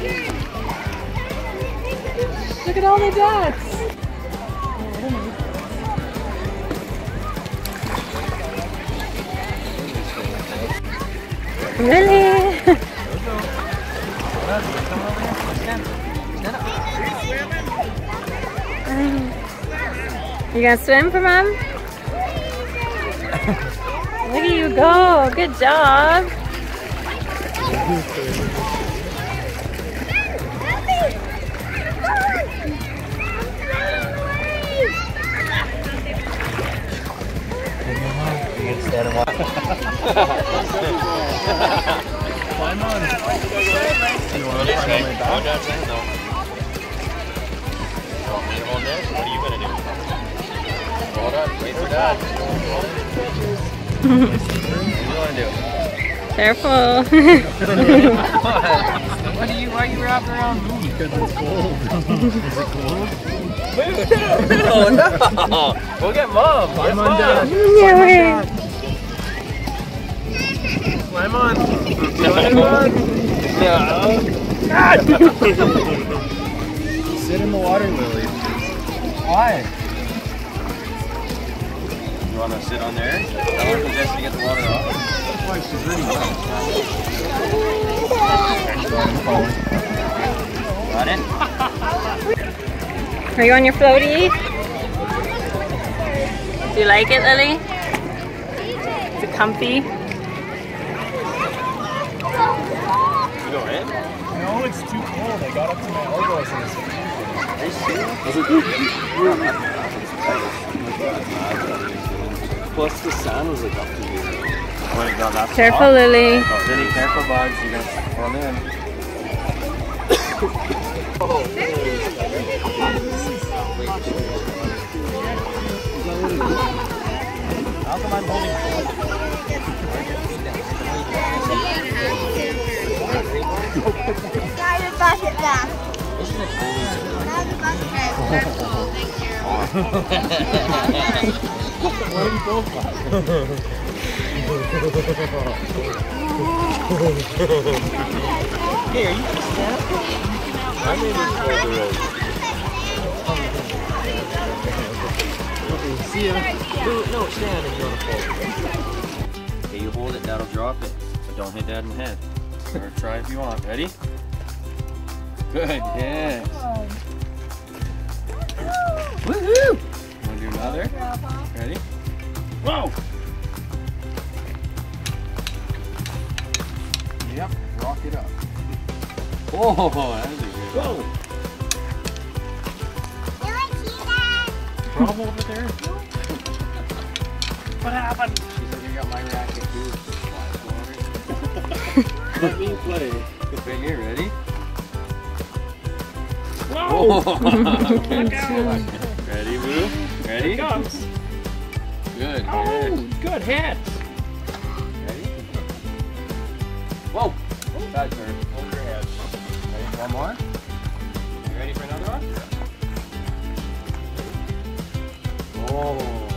Look at all the ducks. Really? you gonna swim for mom? Look at you go. Good job. Climb on. You want to climb on my back? Oh, Dad's in though. You want me to hold this? What are you gonna do? Hold on, wait for dad. what do you wanna do? Careful. What do you, why are you wrapping around me? Because it's cold. Is it cold? Move! no, no! We'll get mom! Climb on dad. yeah, wait. Climb on. Climb on! No! Sit in the water, Lily. Why? You wanna sit on there? Tell Uncle Jesse to get the water off. Why, she's really Got it? Are you on your floaty? Do you like it, Lily? Is it comfy? You in? No, it's too cold. I got up to my elbows and it's Are you serious? Plus the sun was like up to here. When it got that Careful, far. Lily. Oh, Lily, careful bugs, you're gonna fall in. How come I'm holding Now your bucket back. Now the bucket back. Hey, are you gonna stand up? I made this hold the rope. See ya. No, stand you fall. Okay, you hold it, that'll drop it. But don't hit dad in the head. Or try if you want. Ready? Good, yes. Woohoo! Wanna do another? Ready? Whoa! Yep, rock it up. Oh, that was a good Whoa! You like see that? Problem over there? What happened? She said you got my racket too. Let me play. Right here, ready? Whoa! Look out! Ready, Boo? Ready? comes. Good, Oh, good. good hit. Ready? Whoa! Bad turn. Hold your head. Ready? One more? You ready for another one? Oh.